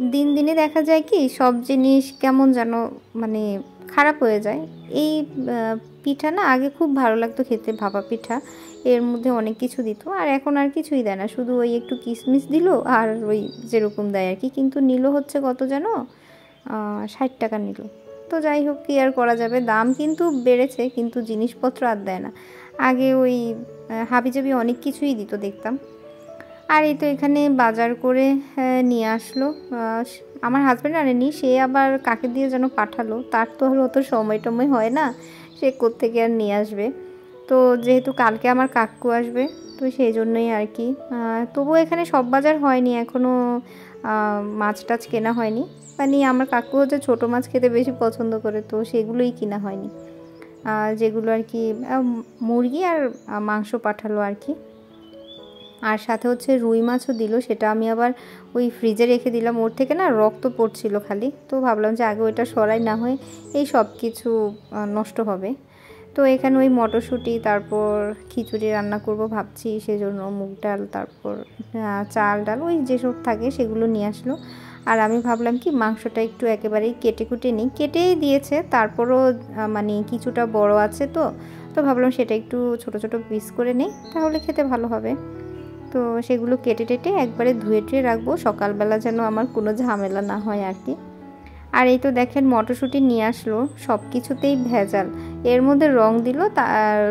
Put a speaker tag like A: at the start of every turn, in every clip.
A: দিন দিনে দেখা যায় কি, সব জিনিস কেমন যেন মানে খারাপ হয়ে যায়। এই পিঠা না আগে খুব ভালো লাগতো খেতে, ভাপা পিঠা। এর মধ্যে অনেক কিছু দিত। আর এখন আর কিছুই দেয় না। শুধু ওই একটু কিশমিশ দিল আর ওই যেরকম দেয় আর কি। কিন্তু নিল হচ্ছে কত যেন ষাট টাকা নিল। তো যাই হোক, কি আর করা যাবে? দাম কিন্তু বেড়েছে, কিন্তু জিনিসপত্র আর দেয় না। আগে ওই হাবিজাবি অনেক কিছুই দিত দেখতাম। আর এই তো এখানে বাজার করে নিয়ে আসলো। আমার হাজব্যান্ড আনেনি সে আবার কাকে দিয়ে যেন পাঠালো? তার তো আর অত সময় টময় হয় না, সে কোত্থেকে আর নিয়ে আসবে? তো যেহেতু কালকে আমার কাকু আসবে, তো সেই জন্যই আর কি। তবুও এখানে সব বাজার হয়নি এখনও মাছ টাছ কেনা হয়নি। মানে আমার কাকু হচ্ছে ছোটো মাছ খেতে বেশি পছন্দ করে, তো সেগুলোই কিনা হয়নি। যেগুলো আর কি মুরগি আর মাংস পাঠালো আর কি। আর সাথে হচ্ছে রুই মাছও দিল, সেটা আমি আবার ওই ফ্রিজে রেখে দিলাম। ওর থেকে না রক্ত পড়ছিল খালি। তো ভাবলাম যে আগে ওইটা সরাই, না হয়ে এই সব কিছু নষ্ট হবে। তো এখানে ওই মটরশুঁটি, তারপর খিচুড়ি রান্না করব ভাবছি, সেজন্য মুগ ডাল, তারপর চাল ডাল, ওই যেসব থাকে সেগুলো নিয়ে আসলো। আর আমি ভাবলাম কি, মাংসটা একটু একেবারেই কেটে কুটে নিই। কেটেই দিয়েছে, তারপরও মানে কিছুটা বড় আছে তো। তো ভাবলাম সেটা একটু ছোট ছোট পিস করে নিই, তাহলে খেতে ভালো হবে। তো সেগুলো কেটে টেটে একবারে ধুয়ে টুয়ে রাখব, সকালবেলা যেন আমার কোনো ঝামেলা না হয় আর কি। আর এই তো দেখেন মটরশুঁটি নিয়ে আসলো সব কিছুতেই ভেজাল। এর মধ্যে রং দিল, তা,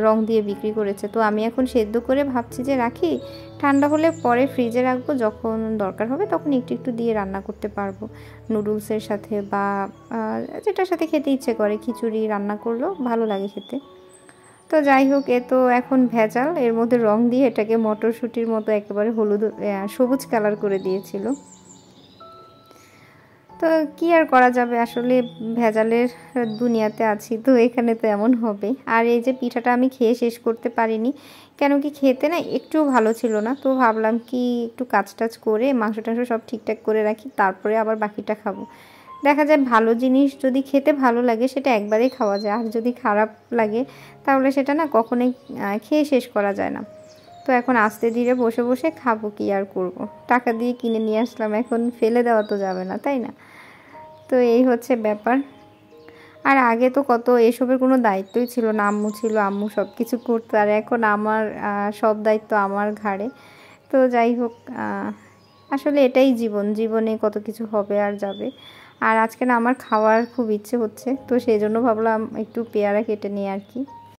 A: রং দিয়ে বিক্রি করেছে। তো আমি এখন সেদ্ধ করে ভাবছি যে রাখি, ঠান্ডা হলে পরে ফ্রিজে রাখব, যখন দরকার হবে তখন একটু একটু দিয়ে রান্না করতে পারব। নুডলসের সাথে বা যেটার সাথে খেতে ইচ্ছে করে, খিচুড়ি রান্না করলেও ভালো লাগে খেতে। তো যাই হোক, এ তো এখন ভেজাল। এর মধ্যে রং দিয়ে এটাকে মটরশুঁটির মতো একেবারে হলুদ সবুজ কালার করে দিয়েছিল। তো কি আর করা যাবে? আসলে ভেজালের দুনিয়াতে আছি তো, এখানে তো এমন হবে। আর এই যে পিঠাটা আমি খেয়ে শেষ করতে পারিনি, কেন কি খেতে না একটু ভালো ছিল না। তো ভাবলাম কি একটু কাজ টাজ করে মাংস টাংস সব ঠিকঠাক করে রাখি, তারপরে আবার বাকিটা খাব। দেখা যায় ভালো জিনিস যদি খেতে ভালো লাগে সেটা একবারেই খাওয়া যায়। আর যদি খারাপ লাগে, তাহলে সেটা না কখনোই খেয়ে শেষ করা যায় না। তো এখন আস্তে ধীরে বসে বসে খাব কি আর করব। টাকা দিয়ে কিনে নিয়ে আসলাম, এখন ফেলে দেওয়া তো যাবে না, তাই না? তো এই হচ্ছে ব্যাপার। আর আগে তো কত এসবের কোনো দায়িত্বই ছিল না, আম্মু ছিল, আম্মু সব কিছু করতো, আর এখন আমার সব দায়িত্ব আমার ঘাড়ে। তো যাই হোক আসলে এটাই জীবন। জীবনে কত কিছু হবে আর যাবে। আর আজকে না আমার খাওয়ার খুব ইচ্ছে হচ্ছে, তো সেই জন্য ভাবলাম একটু পেয়ারা কেটে নিয়ে আর কি।